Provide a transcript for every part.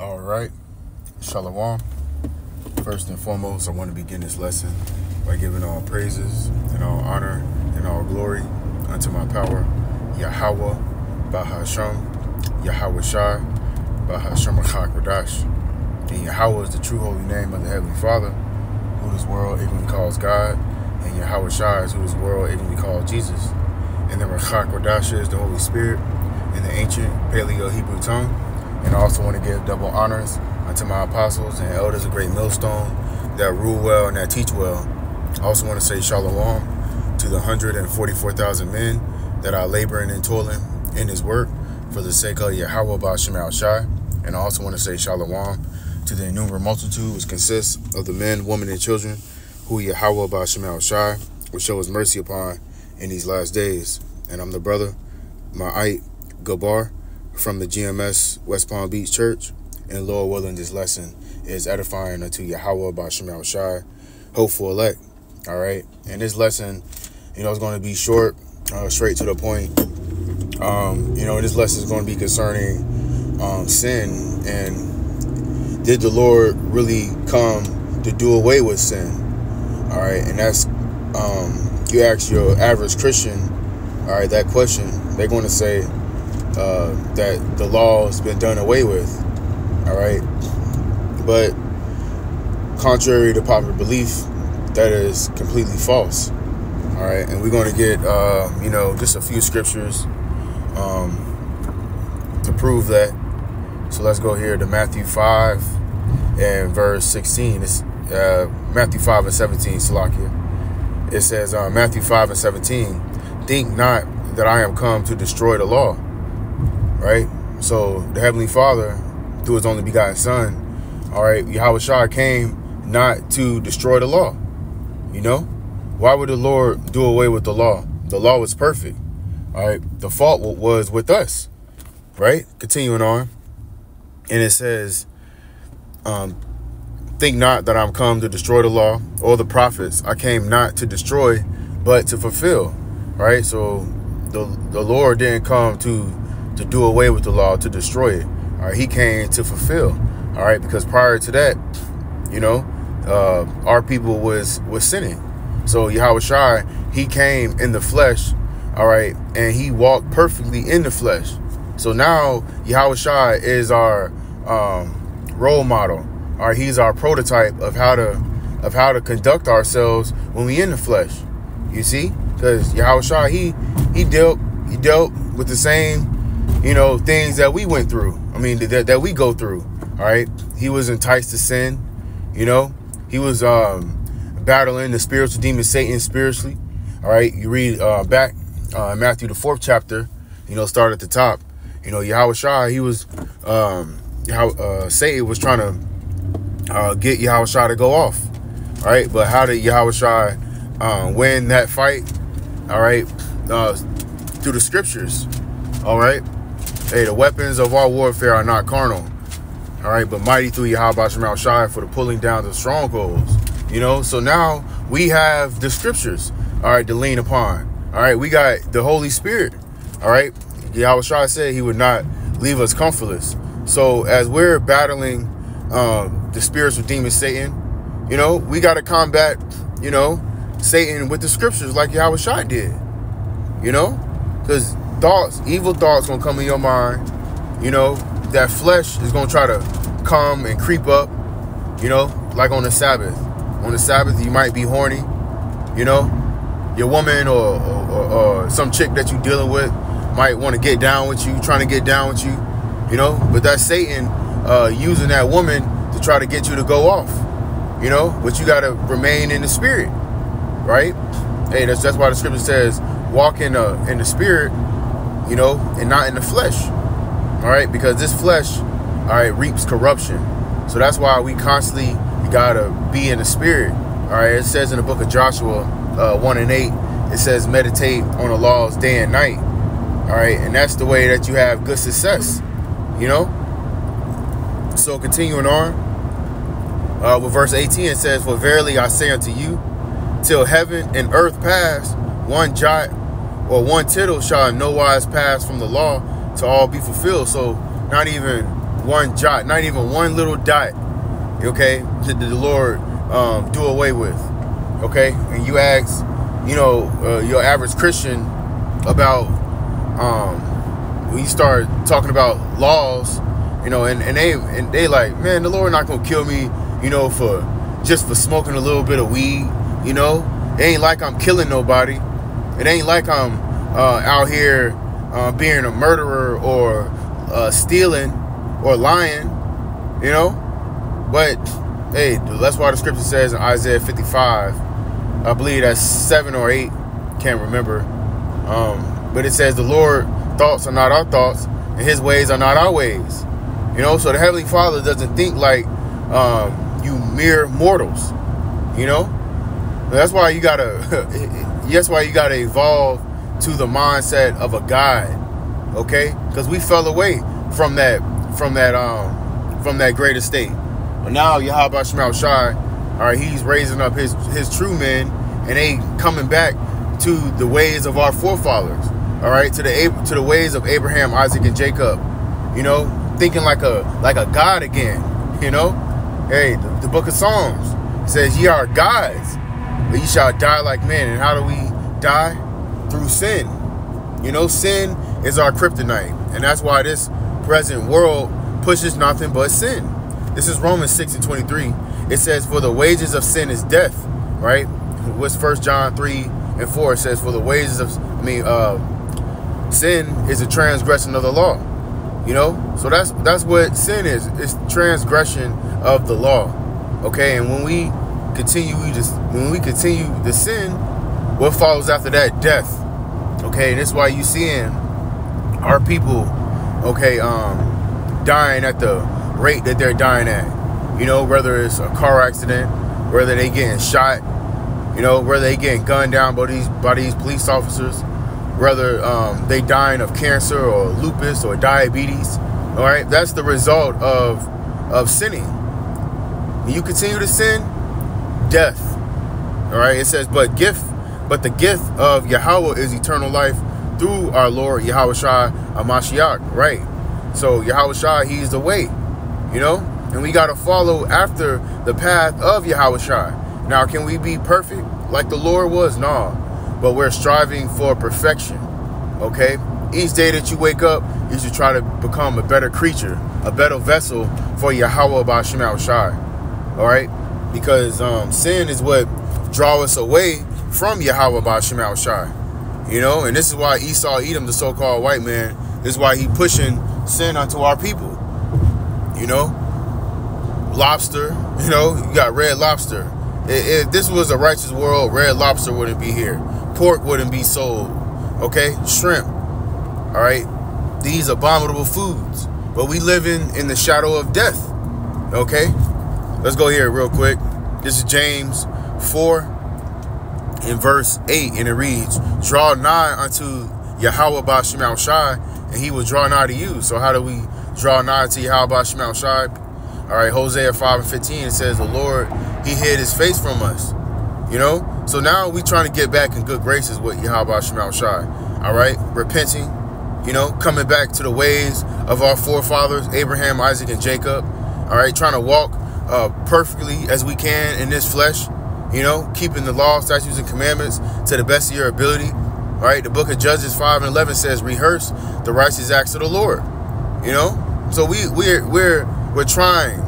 All right. Shalom. First and foremost, I want to begin this lesson by giving all praises and all honor and all glory unto my power, Yahweh, Bahasham, Yahweh Shai, Bahasham Radash. And Yahweh is the true holy name of the Heavenly Father, who this world ignorantly calls God, and Yahweh Shai is who this world ignorantly calls Jesus. And the Rachak Radash is the Holy Spirit in the ancient Paleo Hebrew tongue. And I also want to give double honors unto my apostles and elders of Great Millstone that rule well and that teach well. I also want to say shalom to the 144,000 men that are laboring and toiling in his work for the sake of Yahweh Bashem Shai. And I also want to say shalom to the innumerable multitude which consists of the men, women, and children who Yahweh Bashem Shai will show his mercy upon in these last days. And I'm the brother, Ma'ait Gabar from the GMS West Palm Beach Church. And Lord willing, this lesson is edifying unto Yahweh by Shemal Shai, hopeful elect. All right. And this lesson, you know, is going to be short, uh, straight to the point. Um, you know, this lesson is going to be concerning um, sin and did the Lord really come to do away with sin? All right. And that's, um, you ask your average Christian, all right, that question, they're going to say, uh, that the law has been done away with. All right. But contrary to popular belief, that is completely false. All right. And we're going to get, uh, you know, just a few scriptures um, to prove that. So let's go here to Matthew 5 and verse 16. It's uh, Matthew 5 and 17, Salakia. It says, uh, Matthew 5 and 17, Think not that I am come to destroy the law right? So the Heavenly Father, through his only begotten Son, all right, Yahweh Shah came not to destroy the law. You know? Why would the Lord do away with the law? The law was perfect. All right. The fault was with us. Right? Continuing on. And it says, um, think not that I'm come to destroy the law or the prophets. I came not to destroy, but to fulfill. Right? So the the Lord didn't come to to do away with the law, to destroy it. All right, he came to fulfill. All right, because prior to that, you know, uh, our people was was sinning. So Yahweh Shai, he came in the flesh, all right, and he walked perfectly in the flesh. So now Yahweh Shai is our um, role model. All right, he's our prototype of how to of how to conduct ourselves when we in the flesh. You see, because Yahweh Shai, he he dealt he dealt with the same you know, things that we went through. I mean, that, that we go through. All right. He was enticed to sin. You know, he was um, battling the spiritual demon Satan spiritually. All right. You read uh, back uh, Matthew, the fourth chapter, you know, start at the top. You know, Yahweh Shai, he was, um, how uh, Satan was trying to uh, get Yahweh Shai to go off. All right. But how did Yahweh Shai uh, win that fight? All right. Uh, through the scriptures. All right. Hey, the weapons of our warfare are not carnal. All right, but mighty through Yahweh Shemal Shai for the pulling down the strongholds. You know, so now we have the scriptures, all right, to lean upon. All right, we got the Holy Spirit. All right, Yahweh Shai said he would not leave us comfortless. So as we're battling um, the spirits of demon Satan, you know, we got to combat, you know, Satan with the scriptures like Yahweh Shai did. You know, because thoughts, evil thoughts gonna come in your mind. You know, that flesh is gonna try to come and creep up, you know, like on the Sabbath. On the Sabbath, you might be horny, you know, your woman or, or, or some chick that you're dealing with might want to get down with you, trying to get down with you, you know, but that's Satan uh, using that woman to try to get you to go off, you know, but you got to remain in the spirit, right? Hey, that's, that's why the scripture says, walk in the, in the spirit you know, and not in the flesh. All right, because this flesh, all right, reaps corruption. So that's why we constantly gotta be in the spirit. All right, it says in the book of Joshua uh, 1 and 8, it says meditate on the laws day and night. All right, and that's the way that you have good success, you know? So continuing on, uh, with verse 18, it says, For verily I say unto you, till heaven and earth pass, one jot or one tittle shall in no wise pass from the law to all be fulfilled. So not even one jot, not even one little dot, okay, did the Lord um, do away with, okay? And you ask, you know, uh, your average Christian about um, when you start talking about laws, you know, and, and they and they like, man, the Lord not gonna kill me, you know, for just for smoking a little bit of weed, you know. It ain't like I'm killing nobody. It ain't like I'm uh, out here uh, being a murderer or uh, stealing or lying, you know. But hey, that's why the scripture says in Isaiah 55, I believe that's seven or eight, can't remember. Um, but it says the Lord thoughts are not our thoughts, and His ways are not our ways. You know, so the Heavenly Father doesn't think like um, you mere mortals. You know, that's why you gotta. that's why you gotta evolve to the mindset of a God. Okay, because we fell away from that from that um from that great estate. But now Yahweh Shemel Shai, all right, he's raising up his his true men, and they coming back to the ways of our forefathers. All right, to the to the ways of Abraham, Isaac, and Jacob. You know, thinking like a like a god again. You know, hey, the, the Book of Psalms says, "Ye are gods, but ye shall die like men." And how do we die? Through sin. You know, sin is our kryptonite, and that's why this present world pushes nothing but sin. This is Romans 6 and 23. It says, For the wages of sin is death, right? What's First John 3 and 4 it says, For the wages of, I mean, uh, sin is a transgression of the law. You know? So that's that's what sin is. It's transgression of the law. Okay, and when we continue we just when we continue the sin, what follows after that? Death. Okay, and that's why you seeing our people, okay, um, dying at the rate that they're dying at. You know, whether it's a car accident, whether they getting shot, you know, whether they getting gunned down by these by these police officers, whether um, they dying of cancer or lupus or diabetes. All right, that's the result of of sinning. When you continue to sin, death. All right, it says, but gift, but the gift of Yahweh is eternal life through our Lord Yahweh Shai Amashiach. Right. So Yahweh Shai, He's the way you know? And we got to follow after the path of Yahweh Shai. Now, can we be perfect like the Lord was? No. But we're striving for perfection, okay? Each day that you wake up, you should try to become a better creature, a better vessel for Yahweh Ba'Shem Shai, all right? Because um, sin is what draw us away from Yahweh Ba'Shem Shai, you know? And this is why Esau Edom, the so-called white man, this is why he pushing sin onto our people you know, lobster. You know, you got red lobster. If this was a righteous world, red lobster wouldn't be here. Pork wouldn't be sold. Okay, shrimp. All right, these abominable foods. But we live in in the shadow of death. Okay, let's go here real quick. This is James four in verse eight, and it reads, "Draw nigh unto Yahweh Bashim Shai, and He will draw nigh to you." So how do we draw nigh to Yahweh Shemel Shai. All right, Hosea 5 and 15, it says, the Lord, he hid his face from us. You know? So now we trying to get back in good graces with Yahweh Shemel Shai. All right? Repenting, you know, coming back to the ways of our forefathers, Abraham, Isaac, and Jacob. All right? Trying to walk uh, perfectly as we can in this flesh. You know, keeping the law, statutes, and commandments to the best of your ability. All right? The book of Judges 5 and 11 says, rehearse the righteous acts of the Lord. You know? So we we're we're we're trying,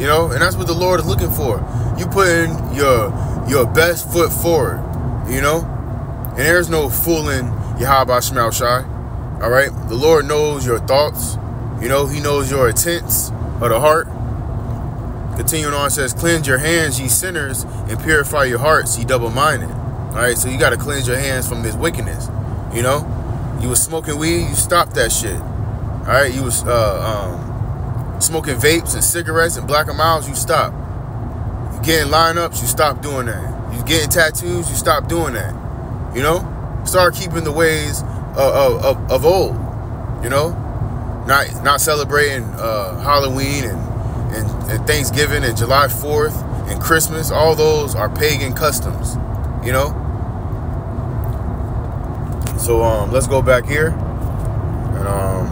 you know, and that's what the Lord is looking for. You put in your your best foot forward, you know, and there's no fooling Yahweh Shemel Shai. All right, the Lord knows your thoughts. You know, He knows your intents of the heart. Continuing on, says, "Cleanse your hands, ye sinners, and purify your hearts, ye double-minded." All right, so you got to cleanse your hands from this wickedness. You know, you was smoking weed, you stop that shit. All right, you was uh, um, smoking vapes and cigarettes and Black and Milds, you stop. You getting lineups, you stop doing that. You getting tattoos, you stop doing that. You know, start keeping the ways of, of, of old. You know, not not celebrating uh, Halloween and, and and Thanksgiving and July Fourth and Christmas. All those are pagan customs. You know. So um, let's go back here and um,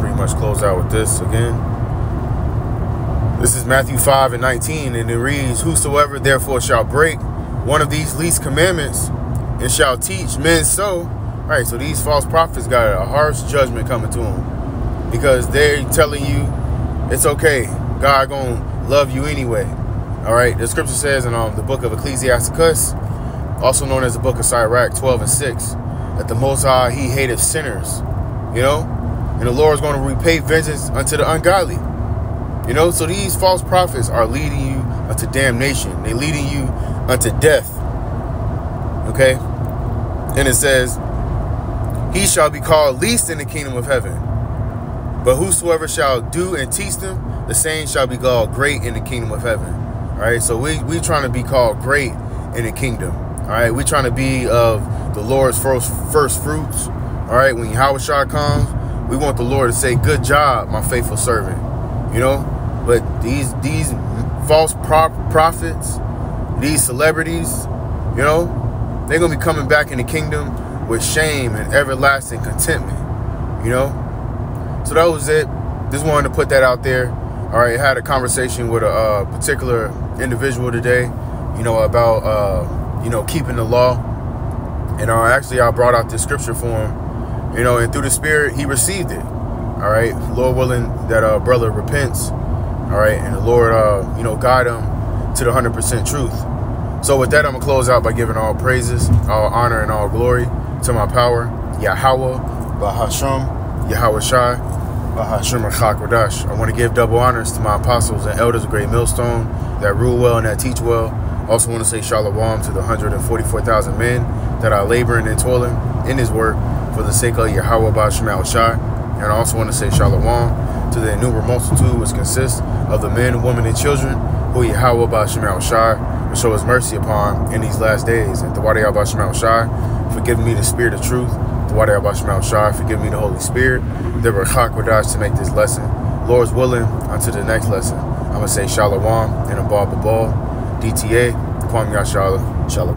pretty much close out with this again. This is Matthew 5 and 19, and it reads, Whosoever therefore shall break one of these least commandments and shall teach men so. Right, so these false prophets got a harsh judgment coming to them because they're telling you it's okay. God gonna love you anyway. All right, the scripture says in um, the book of Ecclesiasticus, also known as the book of Sirach 12 and 6, that the Most High, he hateth sinners, you know? And the Lord is going to repay vengeance unto the ungodly. You know, so these false prophets are leading you unto damnation. They're leading you unto death. Okay? And it says, He shall be called least in the kingdom of heaven. But whosoever shall do and teach them, the same shall be called great in the kingdom of heaven. All right? So we we trying to be called great in the kingdom. All right? we trying to be of the Lord's first first fruits. All right? When Yahweh comes, we want the Lord to say, Good job, my faithful servant. You know? But these these false prop prophets, these celebrities, you know, they're gonna be coming back in the kingdom with shame and everlasting contentment. You know, so that was it. Just wanted to put that out there. All right, I had a conversation with a uh, particular individual today. You know about uh, you know keeping the law, and uh, actually I brought out this scripture for him. You know, and through the Spirit he received it. All right, Lord willing that uh, brother repents all right, and the Lord, uh, you know, guide him to the 100% truth. So with that, I'm to close out by giving all praises, all honor, and all glory to my power, Yahweh, Bahasham, Yahweh Shai, Uh-huh, Bahasham Chakwadash. I want to give double honors to my apostles and elders of Great Millstone that rule well and that teach well. Also want to say shalom to the 144,000 men that are laboring and toiling in his work for the sake of Yahweh Bahasham Shai. And I also want to say shalom to the innumerable multitude which consists of the men, women, and children who Yahweh Bashim Shai will show his mercy upon in these last days. And Tawadi Bashim Shai, forgive me the spirit of truth. Shai, forgive me the Holy Spirit. The Rachak Wadash to make this lesson. Lord's willing, unto the next lesson. I'm going to say Shalom and a Ball Babal, DTA, Kwame Yashala, Shalom.